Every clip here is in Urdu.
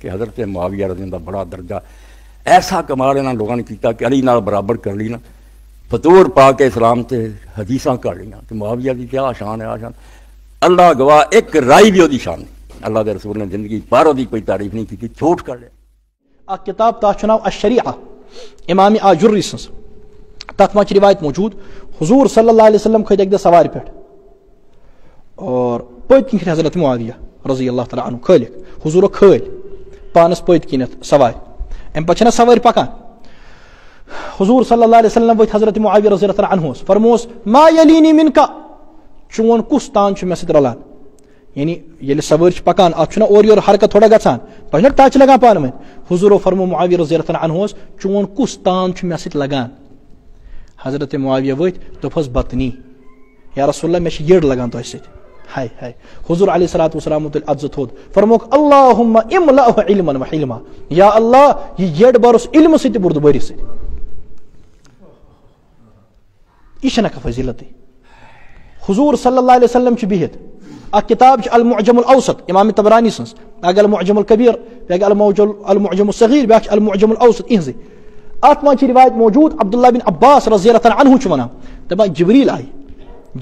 کہ حضرت معاویہ رضی اللہ بڑا درجہ ایسا کمال انہوں لوگوں نے کیتا کہ علی نال برابر کر لی نا۔ فطور پا کے اسلام تے حدیثاں کر لیاں کہ معاویہ دی کیا شان ہے، آ شان۔ اللہ گواہ ایک رائی بھی وہ شان نہیں۔ اللہ دے رسول نے زندگی پاروں دی کوئی تعریف نہیں کی چھوٹ کر لیا۔ اخ کتاب تاہ ناو الشریعہ، امام آجری سنس۔ تک ما روایت موجود۔ حضور صلی اللہ علیہ وسلم کھت اک دہ سوار پہ اور پت کن حضرت معاویہ رضی اللہ تعالیٰ عنہ کھلک حضور کھل پانس پت کنت سوار. ام پہ سوار پکان حضور صلی اللہ علیہ وسلم وت حضرت معاویہ رضی اللہ عنہ فرموس، ما یلینی من کا چون کس تان چھ مے سۭتۍ رلان. یعنی ییٚلہِ سوٲرۍ چھِ پکان اتھ چھُنہ اورٕ یورٕ حرکت تھوڑا گژھان پتہٕ چھُنہ ٹچ لگان پانہٕ ؤنۍ حضوٗرو فرمو معاویہ رضی اللہ عنہس چون کس تان چھُ مےٚ سۭتۍ لگان. حضرت معاویہ ؤتھۍ دوٚپہس بطنی. یا رسول اللہ مےٚ چھِ یٔڈ لگان تۄہہِ سۭتۍ ہاے ہاے حضور علیہ صلاحت وسلام تُلۍ اَتھ زٕ تھوٚد فرموکھ اللہ علما و علما یا اللہ یہِ یٔڈ بروس علمہٕ سۭتۍ تہِ بُردبٲری سۭتۍ یہ چھنہ فضیلت حضور صلی اللہ علیہ وسلم چھ بہت اک کتاب چھ المعجم الاوسط امام تبرانی سنس اگ المعجم الكبیر بیگ المعجم الصغیر بیگ المعجم الاوسط اہنزی ات ما چھ روایت موجود عبداللہ بن عباس رضی اللہ عنہ چھ ونان دپا جبریل آئی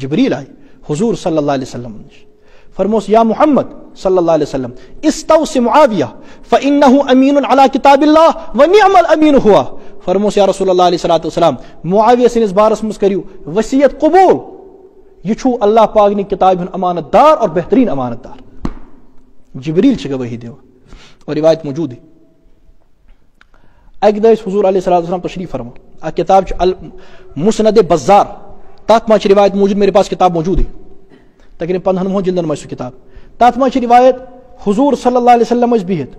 جبریل آئی حضور صلی اللہ علیہ وسلم فرموس، یا محمد صلی اللہ علیہ وسلم، استوس معاویہ فإنه امین علی کتاب اللہ ونعم الامین ہوا. فرموس، یا رسول اللہ علیہ صلاۃ والسلام، معاویہ سنس بارس مز کریو، وصیت قبول، یہ چھو اللہ پاک کتاب ہن امانت دار اور بہترین امانت دار. جبریل چھ گواہی دیو؟ اور روایت موجود ہے۔ اک دس حضور علیہ الصلوۃ والسلام تشریف فرما ا کتاب چھ مسند بزار تات ما روایت موجود، میرے پاس کتاب موجود ہے۔ تقریباً پندہن مہن جلدن میں کتاب۔ تات ما روایت حضور صلی اللہ علیہ وسلم بہت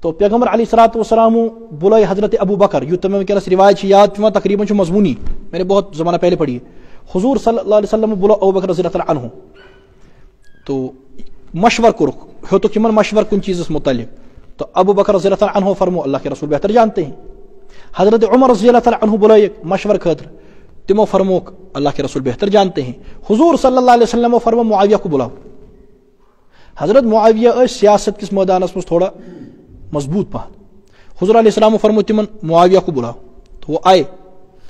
تو پیغمبر علی صلاحت وسلام بلائے حضرت ابو بکر، یو تمہیں ونکس روایت یاد پیوان تقریباً مضمونی میں نے بہت زمانہ پہلے پڑھی ہے۔ حضور صلی اللہ علیہ وسلم بلو ابو بکر رضی اللہ عنہ۔ تو مشور کورک ہیوتک یمن مشور کن چیزس متعلق۔ تو ابو بکر رضی اللہ عنہ فرمو، اللہ کے رسول بہتر جانتے ہیں۔ حضرت عمر رضی اللہ عنہ بلائے مشور خاطر۔ تمو فرموک اللہ کے رسول بہتر جانتے ہیں۔ حضور صلی اللہ علیہ وسلم فرمو، معاویہ کو بلاؤ۔ حضرت معاویہ سیاست کس میدانس مز تھوڑا مضبوط پہن حضور علیہ السلام فرمو، تمن معاویہ کو بلاو تو وہ آئے،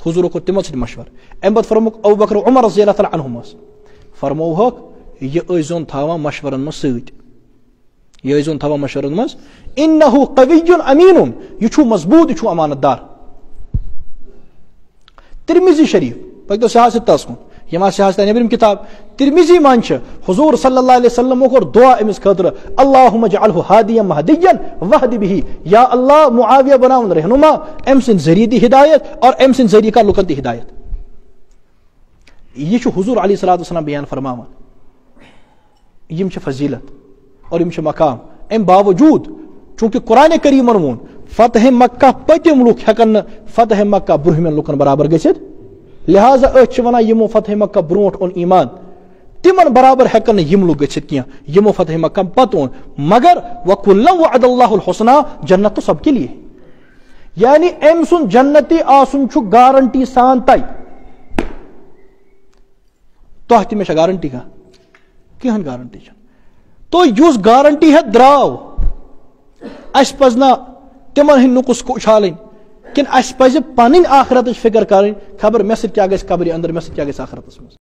حضور کو تمن سے مشور ام بد فرمو، ابو بکر عمر رضی اللہ تعالی عنہم فرمو حق، یہ ازون تھاوا مشورن مس سیت یہ ازون تھاوا مشورن مس۔ انه قوی امین یہ چھو مضبوط، یہ چھو امانت دار ترمذی شریف پک صحاح سے تاسکن یہ ما سیاست نبرم کتاب۔ ترمیزی مان چھ، حضور صلی اللہ علیہ وسلم کور دعا امس خاطر اللهم اجعله هاديا مهديا وحد به یا اللہ، معاویہ بناون رہنما ام سن ذریعہ دی ہدایت اور ام سن ذریعہ کا لوکن دی ہدایت۔ یہ چھ حضور علیہ الصلوۃ والسلام بیان فرماون۔ یم چھ فضیلت اور یم چھ مقام۔ ام باوجود، چونکہ قرآن کریم ون فتح مکہ پتم لوک ہکن فتح مکہ برہمن لوکن برابر گژھت لہذا أتھ ونان یمو فتح مکہ برونٹ اون ایمان، تمن برابر ہیکن یم لوگ گژھت کی یمو فتح مکہ پت اون۔ مگر وکل وعد اللہ الحسنہ جنت تو سب کے لیے۔ یعنی ام سن جنتی آسن چھ گارنٹی سان تائی تو تہ میں گارنٹی کا کہن گارنٹی چھ تو یس گارنٹی ہے دراو۔ اس پزنا تمن ہند نقص کو اچھالن کن اس پز پنن آخرتچ فکر کریں خبر مے سب کیا گھر قبر اندر مے سب کیا گھر آخرتس مز